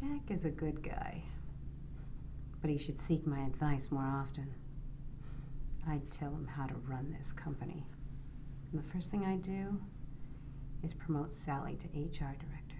Jack is a good guy, but he should seek my advice more often. I'd tell him how to run this company. And the first thing I do is promote Sally to HR director.